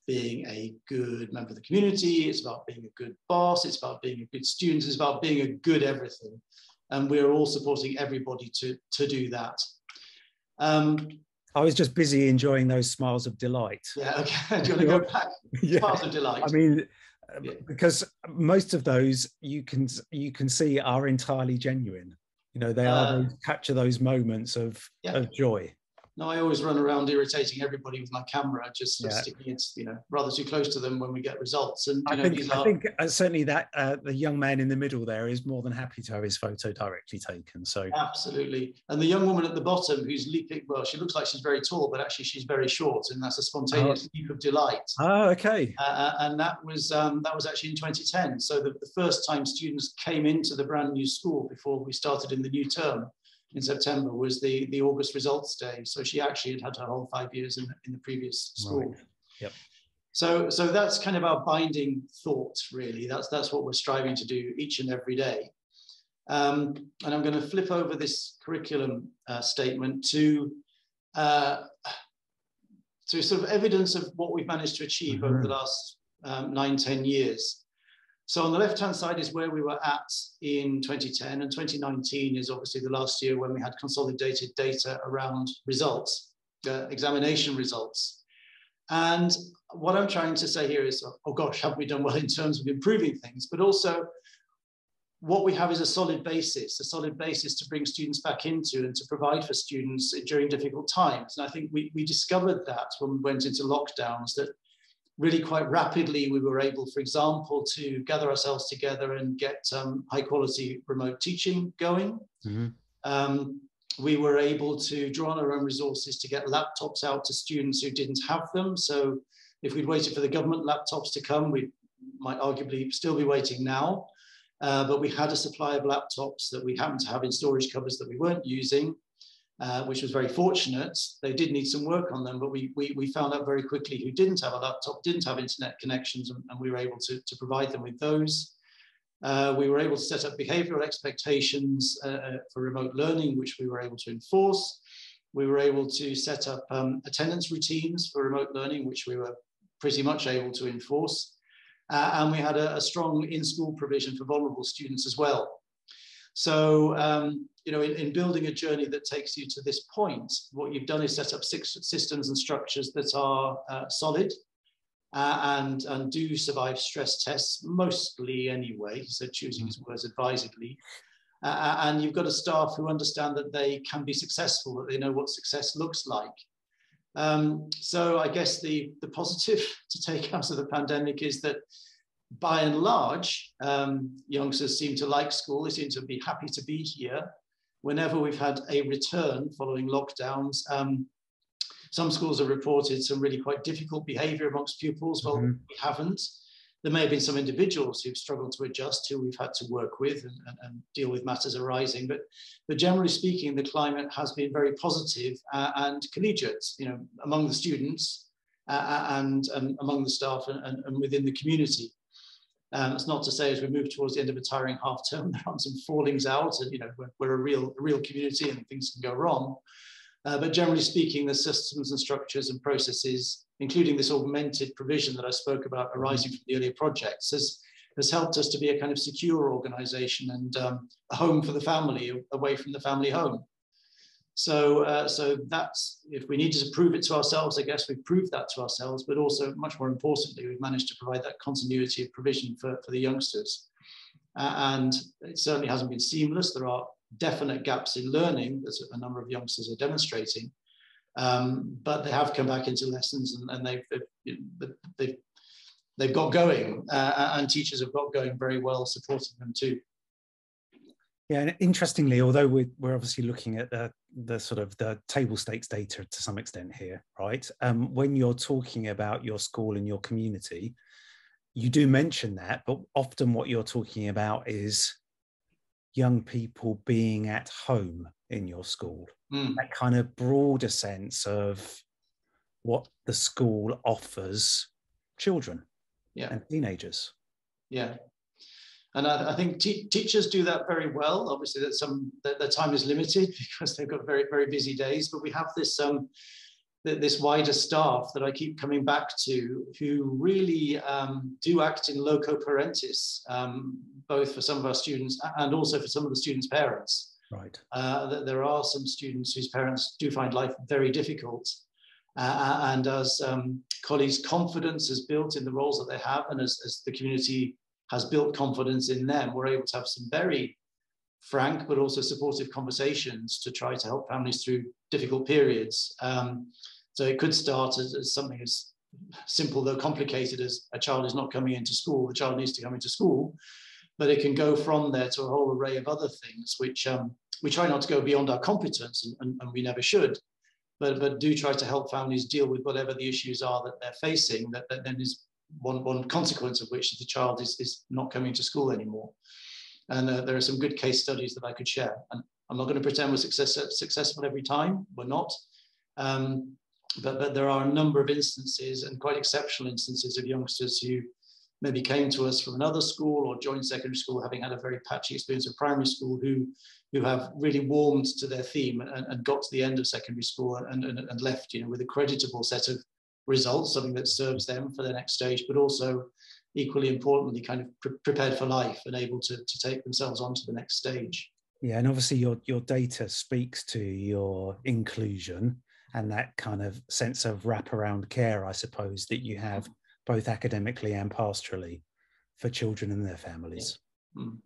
being a good member of the community. It's about being a good boss. It's about being a good student. It's about being a good everything. And we're all supporting everybody to, to do that. Um, I was just busy enjoying those smiles of delight. Yeah, okay. [laughs] Do you want to go [laughs] back? yeah. Smiles of delight. I mean, yeah. because most of those you can you can see are entirely genuine you know they are uh, capture those moments of yeah. of joy no, I always run around irritating everybody with my camera, just yeah. sticking it, you know, rather too close to them when we get results. And I, know, think, are... I think uh, certainly that uh, the young man in the middle there is more than happy to have his photo directly taken. So absolutely, and the young woman at the bottom who's leaping, well, she looks like she's very tall, but actually she's very short, and that's a spontaneous oh. leap of delight. Oh, okay. Uh, uh and that was um, that was actually in 2010. So the, the first time students came into the brand new school before we started in the new term in September was the, the August results day. So she actually had had her whole five years in, in the previous school. Right. Yep. So, so that's kind of our binding thought, really. That's, that's what we're striving to do each and every day. Um, and I'm going to flip over this curriculum uh, statement to, uh, to sort of evidence of what we've managed to achieve mm -hmm. over the mm-hmm. last um, nine, 10 years. So on the left-hand side is where we were at in 2010 and 2019 is obviously the last year when we had consolidated data around results, uh, examination results. And what I'm trying to say here is, oh gosh, have we done well in terms of improving things, but also what we have is a solid basis, a solid basis to bring students back into and to provide for students during difficult times. And I think we, we discovered that when we went into lockdowns, that really quite rapidly, we were able, for example, to gather ourselves together and get um, high quality remote teaching going. Mm-hmm. Um, we were able to draw on our own resources to get laptops out to students who didn't have them. So if we'd waited for the government laptops to come, we might arguably still be waiting now. Uh, but we had a supply of laptops that we happened to have in storage covers that we weren't using. Uh, which was very fortunate. They did need some work on them, but we, we, we found out very quickly who didn't have a laptop, didn't have internet connections, and, and we were able to, to provide them with those. Uh, we were able to set up behavioral expectations uh, uh, for remote learning, which we were able to enforce. We were able to set up um, attendance routines for remote learning, which we were pretty much able to enforce. Uh, and we had a, a strong in-school provision for vulnerable students as well. So, um, you know, in, in, building a journey that takes you to this point, what you've done is set up six systems and structures that are uh, solid uh, and, and do survive stress tests, mostly anyway, so choosing his words advisedly. Uh, uh, and you've got a staff who understand that they can be successful, that they know what success looks like. Um, so I guess the, the positive [laughs] to take out of the pandemic is that by and large, um, youngsters seem to like school. They seem to be happy to be here. Whenever we've had a return following lockdowns, um, some schools have reported some really quite difficult behavior amongst pupils. Well, mm-hmm. we haven't. There may have been some individuals who've struggled to adjust, who we've had to work with and, and, and deal with matters arising. But, but generally speaking, the climate has been very positive, uh, and collegiate, you know, among the students uh, uh and, and among the staff and, and within the community. Um, it's not to say as we move towards the end of a tiring half term, [laughs] there are some fallings out and, you know, we're, we're a real, real community and things can go wrong. Uh, but generally speaking, the systems and structures and processes, including this augmented provision that I spoke about arising from the earlier projects, has, has helped us to be a kind of secure organization and um, a home for the family away from the family home. So, uh, so that's if we needed to prove it to ourselves, I guess we've proved that to ourselves. But also, much more importantly, we've managed to provide that continuity of provision for, for the youngsters. Uh, and it certainly hasn't been seamless. There are definite gaps in learning, as a number of youngsters are demonstrating. Um, but they have come back into lessons and, and they've, they've, they've, they've got going, uh, and teachers have got going very well, supporting them too. Yeah, and interestingly, although we're, we're obviously looking at the, the sort of the table stakes data to some extent here, right? Um, when you're talking about your school and your community, you do mention that, but often what you're talking about is young people being at home in your school. Mm. That kind of broader sense of what the school offers children yeah. and teenagers. Yeah, and I, I think teachers do that very well. Obviously, that some their, their, time is limited [laughs] because they've got very very busy days. But we have this um, this wider staff that I keep coming back to, who really um, do act in loco parentis, um, both for some of our students and also for some of the students' parents. Right. Uh, there are some students whose parents do find life very difficult. Uh, and as um, colleagues' confidence is built in the roles that they have, and as, as the community has built confidence in them, we're able to have some very frank but also supportive conversations to try to help families through difficult periods. Um, so it could start as, as, something as simple though complicated as a child is not coming into school, the child needs to come into school, but it can go from there to a whole array of other things, which um, we try not to go beyond our competence and, and, and we never should. But, but do try to help families deal with whatever the issues are that they're facing that, that then is one, one consequence of which the child is, is not coming to school anymore. And uh, there are some good case studies that I could share. And I'm not going to pretend we're success, successful every time. We're not. Um, but, but there are a number of instances and quite exceptional instances of youngsters who maybe came to us from another school or joined secondary school having had a very patchy experience of primary school who, who have really warmed to their theme and, and got to the end of secondary school and, and, and left you know, with a creditable set of results, something that serves them for the next stage, but also equally importantly, kind of pre prepared for life and able to, to take themselves on to the next stage. Yeah, and obviously your your data speaks to your inclusion and that kind of sense of wraparound care, I suppose, that you have both academically and pastorally for children and their families. Yeah. Mm.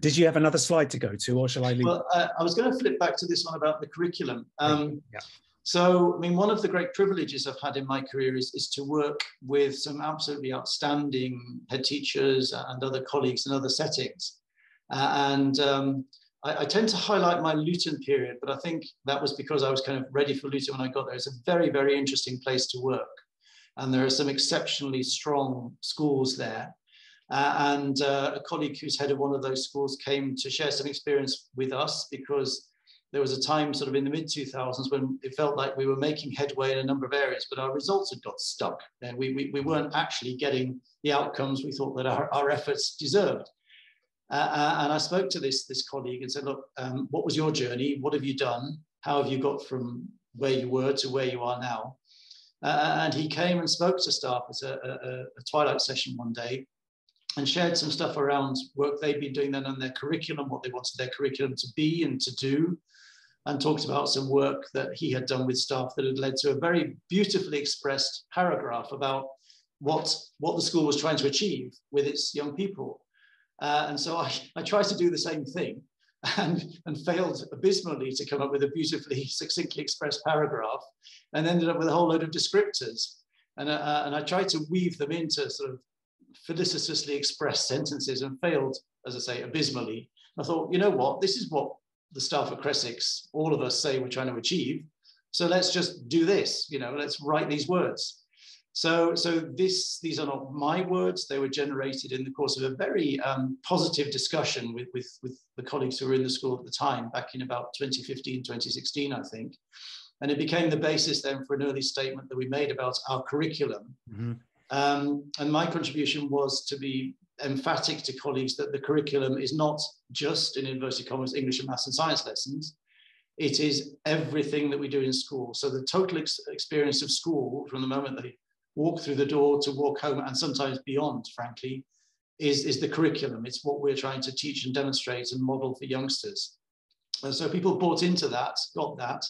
Did you have another slide to go to, or shall I leave? Well, uh, I was going to flip back to this one about the curriculum. Um, yeah. So, I mean, one of the great privileges I've had in my career is, is to work with some absolutely outstanding head teachers and other colleagues in other settings. Uh, and um, I, I, tend to highlight my Luton period, but I think that was because I was kind of ready for Luton when I got there. It's a very, very interesting place to work. And there are some exceptionally strong schools there. Uh, and uh, a colleague who's head of one of those schools came to share some experience with us because there was a time sort of in the mid 2000s when it felt like we were making headway in a number of areas, but our results had got stuck and we, we, we weren't actually getting the outcomes we thought that our, our efforts deserved. Uh, uh, and I spoke to this, this colleague and said, look, um, what was your journey? What have you done? How have you got from where you were to where you are now? Uh, and he came and spoke to staff at a, a, a twilight session one day and shared some stuff around work they'd been doing then on their curriculum, what they wanted their curriculum to be and to do, and talked about some work that he had done with staff that had led to a very beautifully expressed paragraph about what, what the school was trying to achieve with its young people. Uh, and so I, I tried to do the same thing [laughs] and, and failed abysmally to come up with a beautifully, [laughs] succinctly expressed paragraph and ended up with a whole load of descriptors. And, uh, and I tried to weave them into sort of felicitously expressed sentences and failed, as I say, abysmally. I thought, you know what, this is what the staff at Cressex, all of us say we're trying to achieve. So let's just do this, you know, let's write these words. So, so this, these are not my words. They were generated in the course of a very um, positive discussion with, with, with the colleagues who were in the school at the time, back in about 2015, 2016, I think. And it became the basis then for an early statement that we made about our curriculum. Mm-hmm. Um, and my contribution was to be emphatic to colleagues that the curriculum is not just in inverted commas English and maths and science lessons. It is everything that we do in school. So the total ex experience of school from the moment they walk through the door to walk home and sometimes beyond, frankly, is, is the curriculum. It's what we're trying to teach and demonstrate and model for youngsters. And so people bought into that, got that,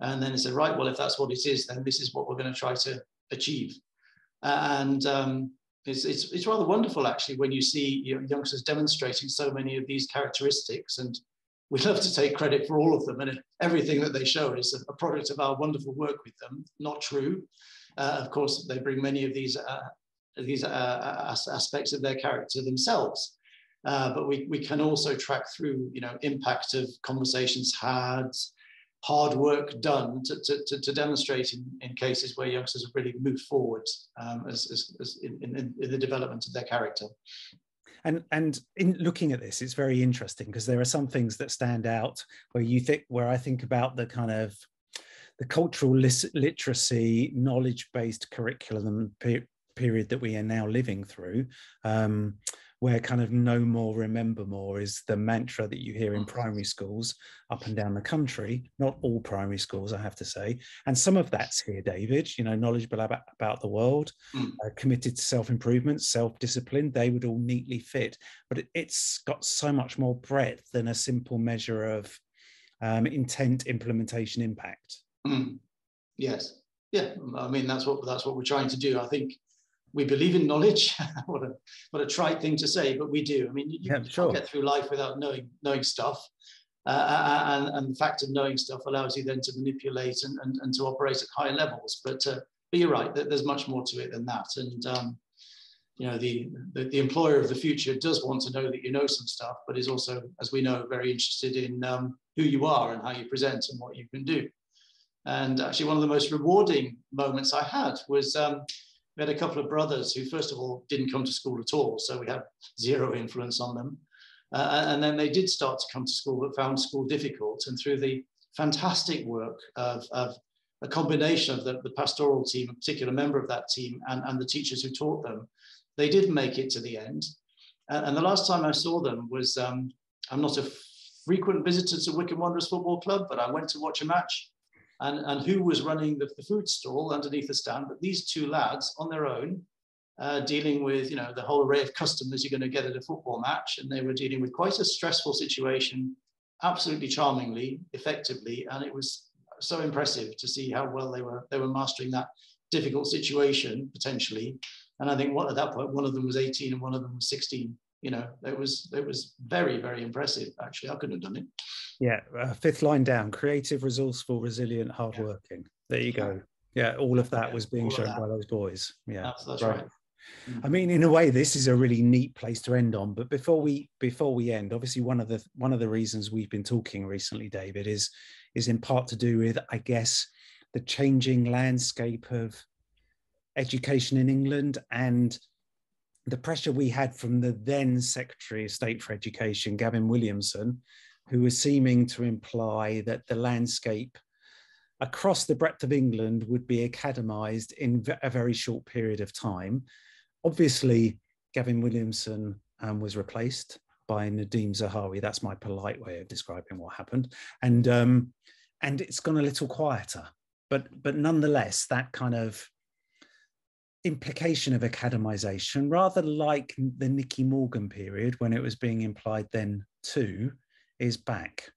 and then they said, right, well, if that's what it is, then this is what we're going to try to achieve. And um, it's, it's, it's rather wonderful, actually, when you see you know, youngsters demonstrating so many of these characteristics. And we love to take credit for all of them. And everything that they show is a, product of our wonderful work with them. Not true. Uh, of course, they bring many of these, uh, these uh, aspects of their character themselves. Uh, but we, we can also track through, you know, impact of conversations had, hard work done to, to, to, demonstrate in, in cases where youngsters have really moved forward um, as, as, as in, in, in the development of their character. And and in looking at this, it's very interesting because there are some things that stand out where you think where I think about the kind of the cultural literacy, knowledge-based curriculum per period that we are now living through. Um, where kind of no more, remember more is the mantra that you hear in mm. primary schools up and down the country. Not all primary schools, I have to say. And some of that's here, David, you know, knowledgeable about, about the world, mm. uh, committed to self improvement, self discipline, they would all neatly fit. But it, has got so much more breadth than a simple measure of um, intent, implementation, impact. Mm. Yes. Yeah, I mean that's what that's what we're trying to do. I think we believe in knowledge. [laughs] what a what a trite thing to say, but we do. I mean, you, yeah, you sure. can't get through life without knowing knowing stuff. Uh, uh, uh, and, and the fact of knowing stuff allows you then to manipulate and, and, and to operate at higher levels. But, uh, but you're right, that there's much more to it than that. And um, you know, the, the, the, employer of the future does want to know that you know some stuff, but is also, as we know, very interested in um, who you are and how you present and what you can do. And actually, one of the most rewarding moments I had was um, we had a couple of brothers who, first of all, didn't come to school at all. So we had zero influence on them. Uh, and then they did start to come to school, but found school difficult. And through the fantastic work of, of a combination of the, the, pastoral team, a particular member of that team, and, and the teachers who taught them, they did make it to the end. And the last time I saw them was um, I'm not a frequent visitor to Wycombe Wanderers Football Club, but I went to watch a match and, and who was running the, the food stall underneath the stand. But these two lads on their own, uh, dealing with you know the whole array of customers you're going to get at a football match, and they were dealing with quite a stressful situation, absolutely charmingly, effectively, and it was so impressive to see how well they were they were mastering that difficult situation potentially. And I think what, at that point, one of them was 18 and one of them was 16 you know, it was it was very very impressive. Actually, I couldn't have done it. Yeah, uh, fifth line down: creative, resourceful, resilient, hardworking. There you go. Yeah, all of that was being shown by those boys. Yeah, that's, that's right. right. I mean, in a way, this is a really neat place to end on. But before we before we end, obviously, one of the one of the reasons we've been talking recently, David, is is in part to do with, I guess, the changing landscape of education in England and the pressure we had from the then Secretary of State for Education, Gavin Williamson, who was seeming to imply that the landscape across the breadth of England would be academised in a very short period of time. Obviously, Gavin Williamson um, was replaced by Nadhim Zahawi. That's my polite way of describing what happened, and um, and it's gone a little quieter. But but nonetheless, that kind of implication of academization, rather like the Nicky Morgan period when it was being implied then too, is back.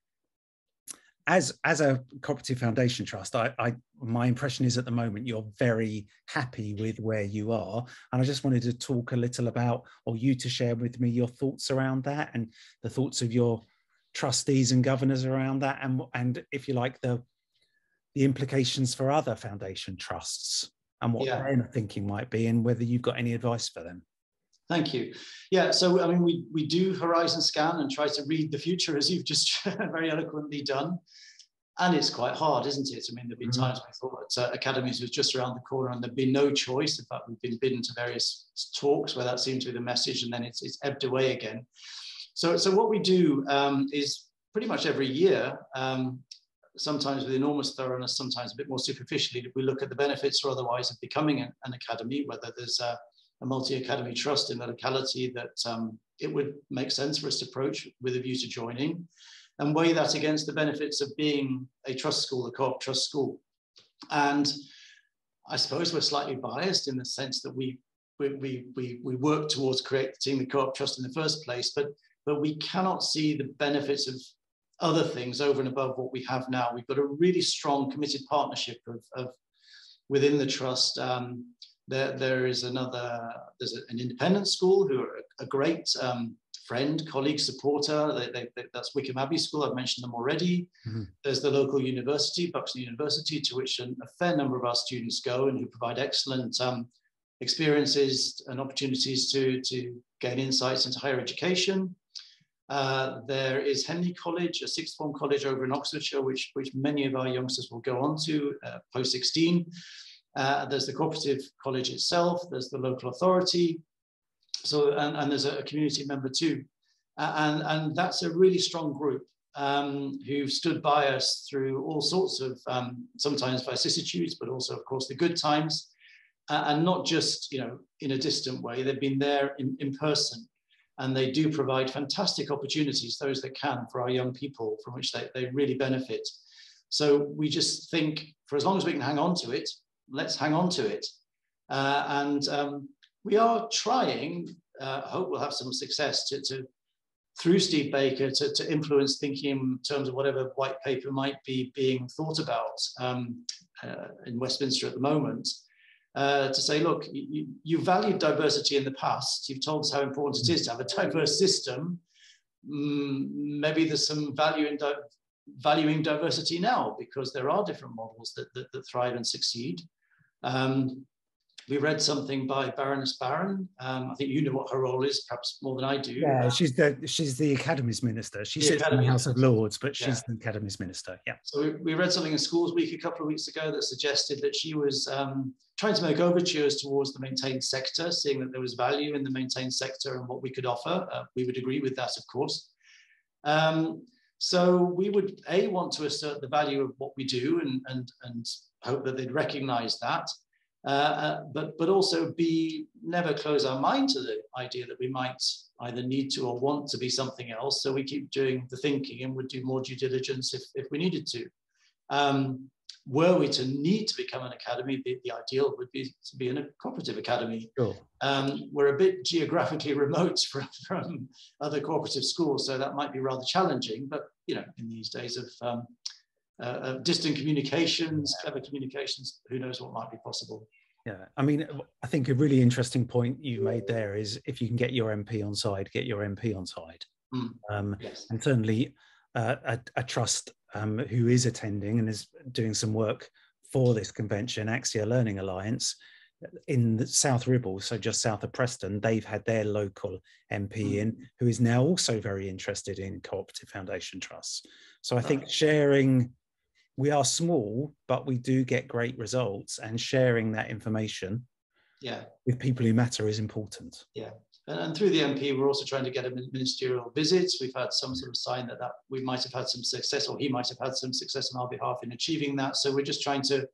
As, as a cooperative foundation trust, I, I, my impression is at the moment you're very happy with where you are. And I just wanted to talk a little about, or you to share with me your thoughts around that and the thoughts of your trustees and governors around that. And, and if you like, the, the implications for other foundation trusts and what yeah. their thinking might be and whether you've got any advice for them. Thank you. Yeah, so I mean, we, we do horizon scan and try to read the future as you've just [laughs] very eloquently done. And it's quite hard, isn't it? I mean, there have been mm-hmm. times we thought uh, academies was just around the corner and there'd been no choice. In fact, we've been bidden to various talks where that seemed to be the message and then it's, it's ebbed away again. So, so what we do um, is pretty much every year, um, sometimes with enormous thoroughness, sometimes a bit more superficially, we look at the benefits or otherwise of becoming an, an academy, whether there's a, a multi-academy trust in the locality that um, it would make sense for us to approach with a view to joining, and weigh that against the benefits of being a trust school, a co-op trust school. And I suppose we're slightly biased in the sense that we we, we, we work towards creating the co-op trust in the first place, but but we cannot see the benefits of other things over and above what we have now. We've got a really strong committed partnership of, of within the trust. Um, there, there is another, there's an independent school who are a, great um, friend, colleague, supporter. They, they, they, that's Wycombe Abbey School. I've mentioned them already. Mm-hmm. There's the local university, Bucks New University, to which an, a fair number of our students go and who provide excellent um, experiences and opportunities to, to gain insights into higher education. Uh, there is Henley College, a sixth form college over in Oxfordshire, which, which many of our youngsters will go on to uh, post 16. Uh, there's the cooperative college itself, there's the local authority, so and, and there's a, community member too. and, and that's a really strong group um, who've stood by us through all sorts of um, sometimes vicissitudes, but also, of course, the good times. and not just you know in a distant way, they've been there in, in person and they do provide fantastic opportunities, those that can, for our young people, from which they, they really benefit. So we just think for as long as we can hang on to it, let's hang on to it. Uh, and um, we are trying, uh, hope we'll have some success to, to through Steve Baker to, to, influence thinking in terms of whatever white paper might be being thought about um, uh, in Westminster at the moment. Uh, to say, look, you, you valued diversity in the past. You've told us how important it is to have a diverse system. Mm, maybe there's some value in di valuing diversity now because there are different models that, that, that thrive and succeed. Um, we read something by Baroness Barran. Um, I think you know what her role is, perhaps more than I do. Yeah, she's the she's the Academy's minister. She the sits Academy in the House of Lords, but she's yeah. the Academy's minister. Yeah. So we, we, read something in Schools Week a couple of weeks ago that suggested that she was um, trying to make overtures towards the maintained sector, seeing that there was value in the maintained sector and what we could offer. Uh, we would agree with that, of course. Um, so we would a want to assert the value of what we do and and and hope that they'd recognise that. Uh, uh, but, but also be never close our mind to the idea that we might either need to or want to be something else. So we keep doing the thinking and would do more due diligence if, if we needed to. Um, were we to need to become an academy, the, the ideal would be to be in a cooperative academy. Sure. Um, we're a bit geographically [laughs] remote from, from other cooperative schools, so that might be rather challenging. But you know, in these days of um, uh, distant communications, clever communications, who knows what might be possible. Yeah, I mean, I think a really interesting point you made there is if you can get your MP on side, get your MP on side. Mm. Um, yes. And certainly uh, a, a, trust um, who is attending and is doing some work for this convention, Axia Learning Alliance, in the South Ribble, so just south of Preston, they've had their local MP mm. in who is now also very interested in cooperative foundation trusts. So I think sharing we are small, but we do get great results, and sharing that information yeah. with people who matter is important. Yeah. And, through the MP, we're also trying to get a ministerial visits. We've had some sort of sign that, that we might have had some success, or he might have had some success on our behalf in achieving that. So we're just trying to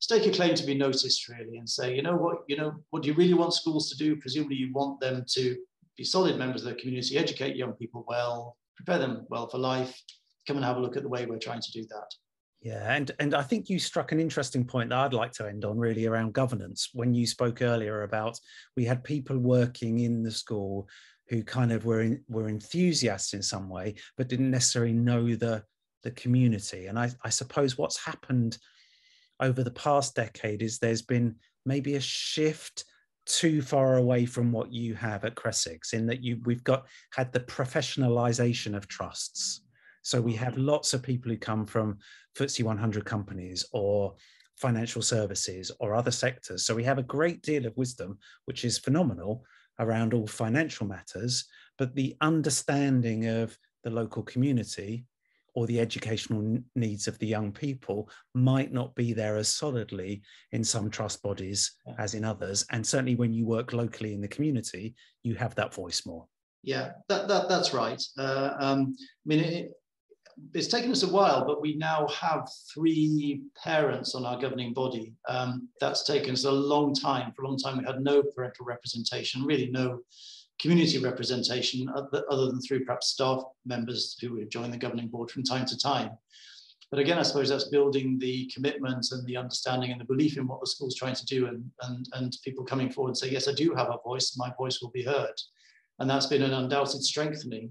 stake a claim to be noticed, really, and say, you know what, you know, what do you really want schools to do? Presumably, you want them to be solid members of the community, educate young people well, prepare them well for life. Come and have a look at the way we're trying to do that. Yeah, and and I think you struck an interesting point that I'd like to end on really around governance. When you spoke earlier about we had people working in the school who kind of were in, were enthusiasts in some way, but didn't necessarily know the the community. And I, I suppose what's happened over the past decade is there's been maybe a shift too far away from what you have at Cressex in that you we've got had the professionalization of trusts so we have mm. lots of people who come from FTSE 100 companies or financial services or other sectors. So we have a great deal of wisdom, which is phenomenal around all financial matters, but the understanding of the local community or the educational needs of the young people might not be there as solidly in some trust bodies as in others. And certainly when you work locally in the community, you have that voice more. Yeah, that, that that's right. Uh, um, I mean, it, it's taken us a while, but we now have three parents on our governing body. Um, that's taken us a long time. For a long time, we had no parental representation, really no community representation other than through perhaps staff members who would join the governing board from time to time. But again, I suppose that's building the commitment and the understanding and the belief in what the school's trying to do and, and, and people coming forward and say, yes, I do have a voice, my voice will be heard. And that's been an undoubted strengthening.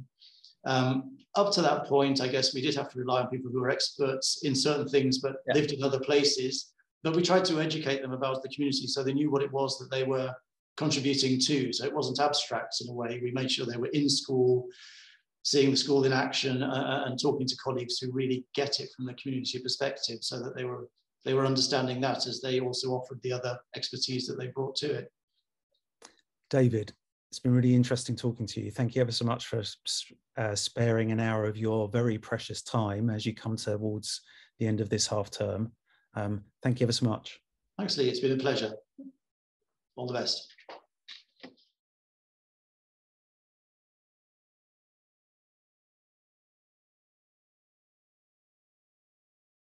Um, up to that point, I guess we did have to rely on people who were experts in certain things, but yeah. lived in other places. But we tried to educate them about the community so they knew what it was that they were contributing to. So it wasn't abstract in a way. We made sure they were in school, seeing the school in action, uh, uh, and talking to colleagues who really get it from the community perspective, so that they were they were understanding that as they also offered the other expertise that they brought to it. David, it's been really interesting talking to you. Thank you ever so much for uh, sparing an hour of your very precious time as you come towards the end of this half term. Um, thank you ever so much. Thanks, Lee. It's been a pleasure. All the best.